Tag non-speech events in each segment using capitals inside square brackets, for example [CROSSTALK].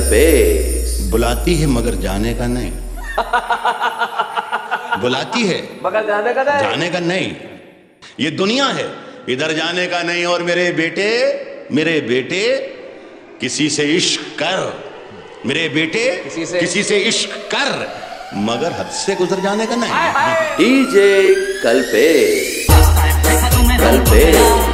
कल्पेश बुलाती है मगर जाने का नहीं। [LAUGHS] बुलाती है। मगर जाने का नहीं। जाने का नहीं। ये दुनिया है। इधर जाने का नहीं और मेरे बेटे मेरे बेटे किसी से इश्क कर। मेरे बेटे किसी से- किसी से इश्क कर। मगर हद से गुजर जाने का नहीं। डीजे कल्पेश। कल्पेश कल्पेश।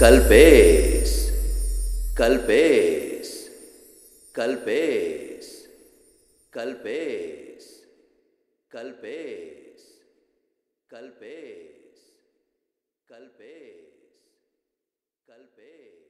कल्पेश कल्पेश कल्पेश कल्पेश कल्पेश कल्पेश कल्पेश कल्पेश